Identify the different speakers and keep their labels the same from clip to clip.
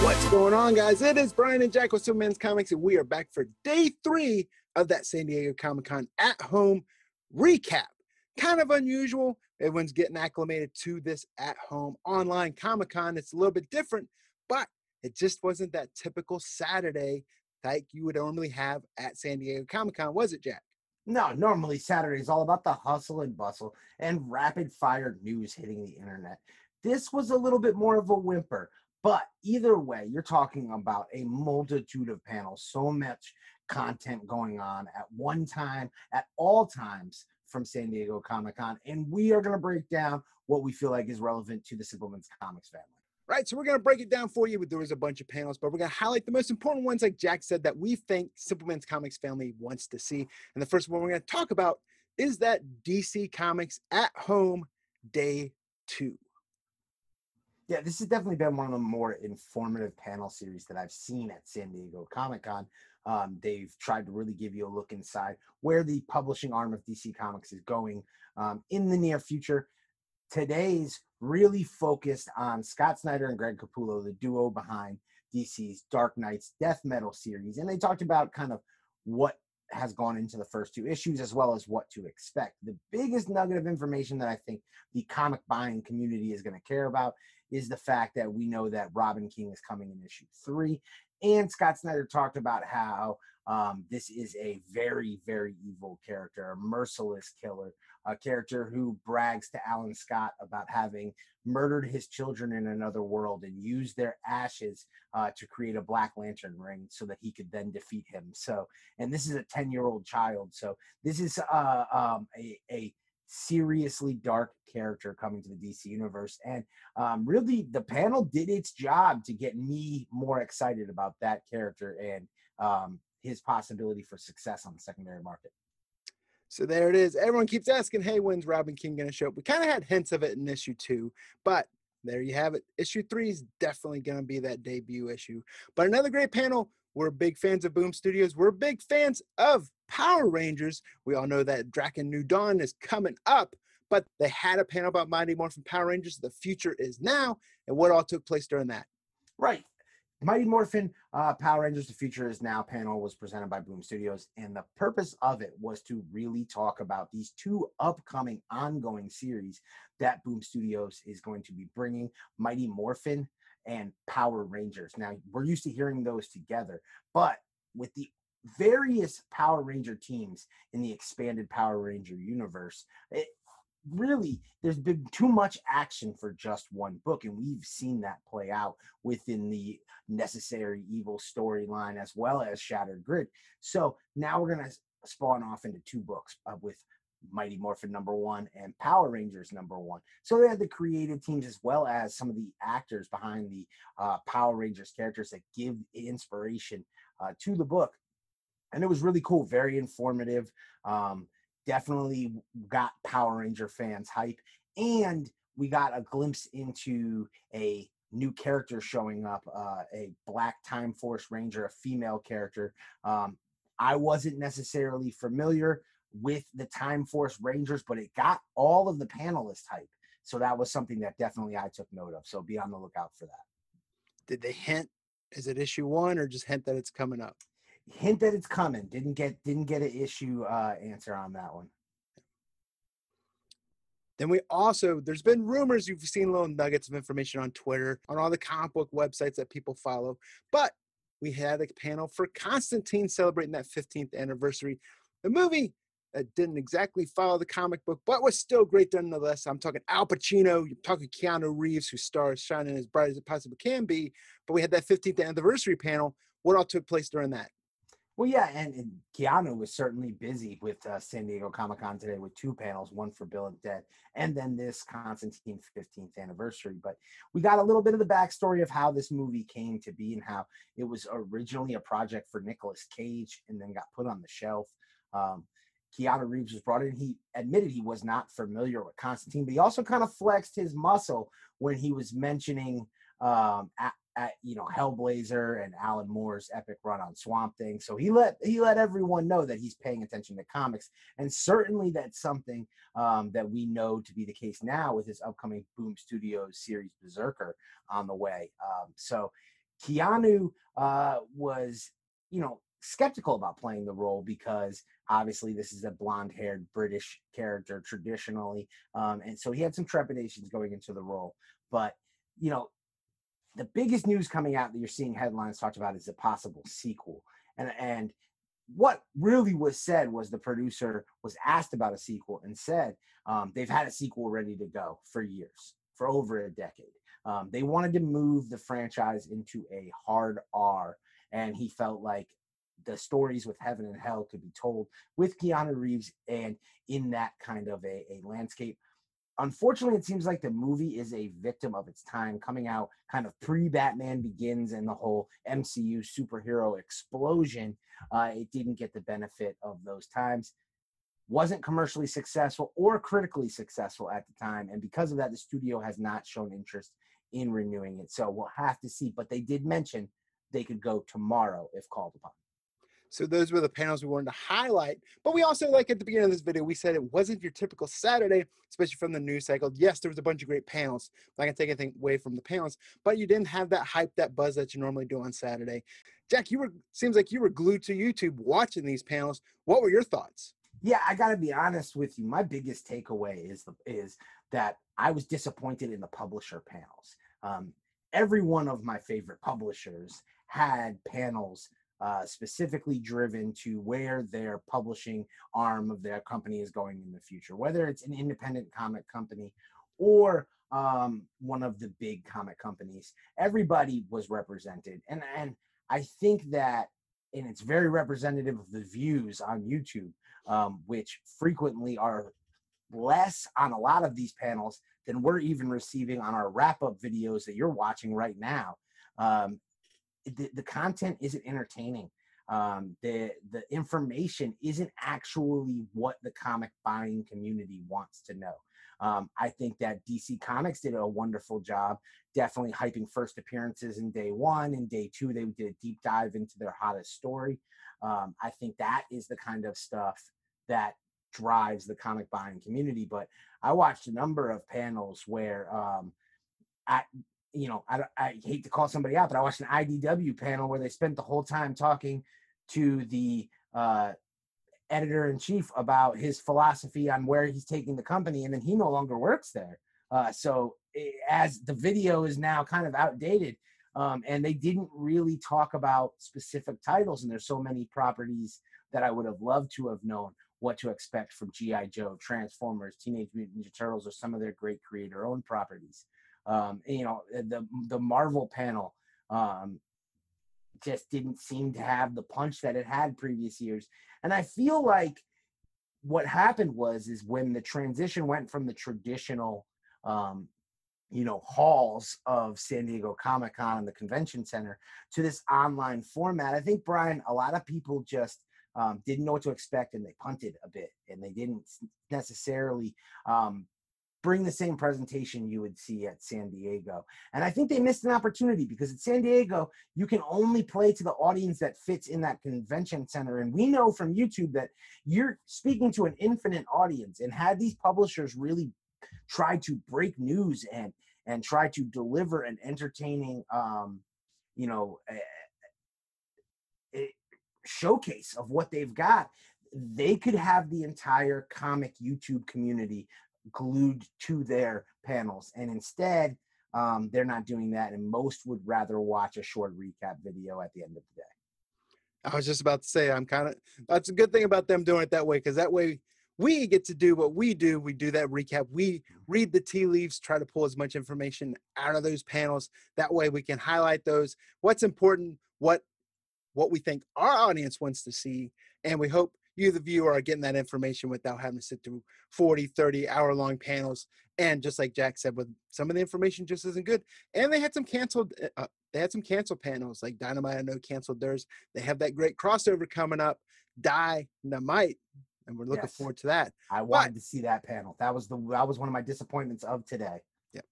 Speaker 1: What's going on, guys? It is Brian and Jack with Simpleman's Comics, and we are back for day three of that San Diego Comic Con at home recap. Kind of unusual. Everyone's getting acclimated to this at home online Comic Con. It's a little bit different, but it just wasn't that typical Saturday like you would normally have at San Diego Comic Con, was it, Jack?
Speaker 2: No, normally Saturday is all about the hustle and bustle and rapid fire news hitting the internet. This was a little bit more of a whimper, but either way, you're talking about a multitude of panels, so much content going on at one time, at all times from San Diego Comic Con. And we are going to break down what we feel like is relevant to the Simpleman's Comics family.
Speaker 1: Right, so we're going to break it down for you. There was a bunch of panels, but we're going to highlight the most important ones, like Jack said, that we think Simpleman's Comics family wants to see. And the first one we're going to talk about is that DC Comics at Home Day 2.
Speaker 2: Yeah, this has definitely been one of the more informative panel series that I've seen at San Diego Comic Con. Um, they've tried to really give you a look inside where the publishing arm of DC Comics is going um, in the near future. Today's really focused on Scott Snyder and Greg Capullo, the duo behind DC's Dark Nights Death Metal series. And they talked about kind of what has gone into the first two issues as well as what to expect. The biggest nugget of information that I think the comic buying community is going to care about is the fact that we know that Robin King is coming in issue three. And Scott Snyder talked about how um, this is a very, very evil character, a merciless killer, a character who brags to Alan Scott about having murdered his children in another world and used their ashes uh, to create a Black Lantern ring so that he could then defeat him. So, and this is a 10 year old child. So, this is uh, um, a, a seriously dark character coming to the DC universe. And um, really, the panel did its job to get me more excited about that character and um, his possibility for success on the secondary market.
Speaker 1: So there it is. Everyone keeps asking, hey, when's Robin King going to show up? We kind of had hints of it in issue two, but there you have it. Issue three is definitely going to be that debut issue. But another great panel. We're big fans of Boom Studios. We're big fans of Power Rangers. We all know that Drakkon New Dawn is coming up, but they had a panel about Mighty Morphin Power Rangers. The future is now, and what all took place during that.
Speaker 2: Right. Mighty Morphin uh, Power Rangers The Future is Now panel was presented by Boom Studios, and the purpose of it was to really talk about these two upcoming ongoing series that Boom Studios is going to be bringing Mighty Morphin and Power Rangers. Now, we're used to hearing those together, but with the various Power Ranger teams in the expanded Power Ranger universe, it, really there's been too much action for just one book and we've seen that play out within the necessary evil storyline as well as shattered grid so now we're going to spawn off into two books uh, with mighty morphin number one and power rangers number one so they had the creative teams as well as some of the actors behind the uh, power rangers characters that give inspiration uh, to the book and it was really cool very informative um, definitely got Power Ranger fans hype. And we got a glimpse into a new character showing up, uh, a Black Time Force Ranger, a female character. Um, I wasn't necessarily familiar with the Time Force Rangers, but it got all of the panelists hype. So that was something that definitely I took note of. So be on the lookout for that.
Speaker 1: Did they hint? Is it issue one or just hint that it's coming up?
Speaker 2: hint that it's coming. Didn't get didn't get an issue uh, answer on that one.
Speaker 1: Then we also, there's been rumors, you've seen little nuggets of information on Twitter, on all the comic book websites that people follow. But we had a panel for Constantine celebrating that 15th anniversary. The movie that didn't exactly follow the comic book, but was still great nonetheless. I'm talking Al Pacino, you're talking Keanu Reeves, who stars shining as bright as it possibly can be. But we had that 15th anniversary panel. What all took place during that?
Speaker 2: Well, yeah, and, and Keanu was certainly busy with uh, San Diego Comic Con today with two panels, one for Bill and Ted, and then this Constantine 15th anniversary. But we got a little bit of the backstory of how this movie came to be and how it was originally a project for Nicolas Cage and then got put on the shelf. Um, Keanu Reeves was brought in. He admitted he was not familiar with Constantine, but he also kind of flexed his muscle when he was mentioning um, at you know Hellblazer and Alan Moore's epic run on Swamp Thing. So he let he let everyone know that he's paying attention to comics, and certainly that's something um, that we know to be the case now with his upcoming Boom Studios series Berserker on the way. Um, so Keanu uh, was, you know, skeptical about playing the role because obviously this is a blonde-haired British character traditionally, um, and so he had some trepidations going into the role. But you know, the biggest news coming out that you're seeing headlines talked about is a possible sequel, and and what really was said was the producer was asked about a sequel and said um, they've had a sequel ready to go for years, for over a decade. Um, they wanted to move the franchise into a hard R, and he felt like the stories with heaven and hell could be told with Keanu Reeves and in that kind of a, a landscape. Unfortunately, it seems like the movie is a victim of its time, coming out kind of pre Batman Begins and the whole MCU superhero explosion. Uh, it didn't get the benefit of those times wasn't commercially successful or critically successful at the time. And because of that, the studio has not shown interest in renewing it. So we'll have to see. But they did mention they could go tomorrow if called upon.
Speaker 1: So those were the panels we wanted to highlight. But we also, like at the beginning of this video, we said it wasn't your typical Saturday, especially from the news cycle. Yes, there was a bunch of great panels. I'm not gonna take anything away from the panels, but you didn't have that hype, that buzz that you normally do on Saturday. Jack, you were seems like you were glued to YouTube watching these panels. What were your thoughts?
Speaker 2: Yeah, I got to be honest with you. My biggest takeaway is the is that I was disappointed in the publisher panels. Um, every one of my favorite publishers had panels uh, specifically driven to where their publishing arm of their company is going in the future, whether it's an independent comic company or um, one of the big comic companies. Everybody was represented, and and I think that, and it's very representative of the views on YouTube, um, which frequently are less on a lot of these panels than we're even receiving on our wrap up videos that you're watching right now. Um, the, the content isn't entertaining. Um, the the information isn't actually what the comic buying community wants to know. Um, I think that DC Comics did a wonderful job, definitely hyping first appearances in day one. In day two, they did a deep dive into their hottest story. Um, I think that is the kind of stuff that drives the comic buying community. But I watched a number of panels where um, I, you know, I, I hate to call somebody out, but I watched an IDW panel where they spent the whole time talking to the uh, editor in chief about his philosophy on where he's taking the company, and then he no longer works there. Uh, so eh, as the video is now kind of outdated, um, and they didn't really talk about specific titles, and there's so many properties that I would have loved to have known what to expect from GI Joe, Transformers, Teenage Mutant Ninja Turtles, or some of their great creator-owned properties. Um, you know, the the Marvel panel um, just didn't seem to have the punch that it had previous years, and I feel like what happened was is when the transition went from the traditional um, you know halls of San Diego Comic Con and the convention center to this online format. I think Brian, a lot of people just um, didn't know what to expect and they punted a bit and they didn't necessarily um, bring the same presentation you would see at San Diego. And I think they missed an opportunity because at San Diego, you can only play to the audience that fits in that convention center. And we know from YouTube that you're speaking to an infinite audience. And had these publishers really tried to break news and and try to deliver an entertaining um, you know, showcase of what they've got, they could have the entire comic YouTube community glued to their panels. And instead, um, they're not doing that. And most would rather watch a short recap video at the end of the day.
Speaker 1: I was just about to say, I'm kind of, that's a good thing about them doing it that way, because that way we get to do what we do. We do that recap. We read the tea leaves, try to pull as much information out of those panels. That way we can highlight those, what's important, what what we think our audience wants to see. And we hope you, the viewer, are getting that information without having to sit through 40, 30 hour long panels. And just like Jack said, with some of the information just isn't good. And they had some canceled, uh, uh they had some canceled panels like Dynamite. I know canceled theirs. They have that great crossover coming up, Die Dynamite, and we're looking yes. forward to that.
Speaker 2: I wanted but, to see that panel. That was the that was one of my disappointments of today.
Speaker 1: Yeah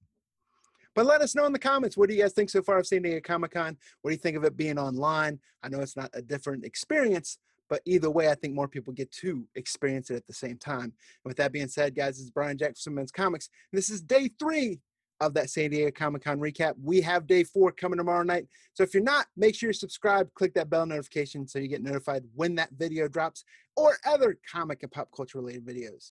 Speaker 1: but let us know in the comments. What do you guys think so far of San Diego Comic Con? What do you think of it being online? I know it's not a different experience, but either way, I think more people get to experience it at the same time. And with that being said, guys, this is Brian Jack from Men's Comics. And this is day three of that San Diego Comic Con recap. We have day four coming tomorrow night. So if you're not, make sure you're subscribed, click that bell notification so you get notified when that video drops or other comic and pop culture related videos.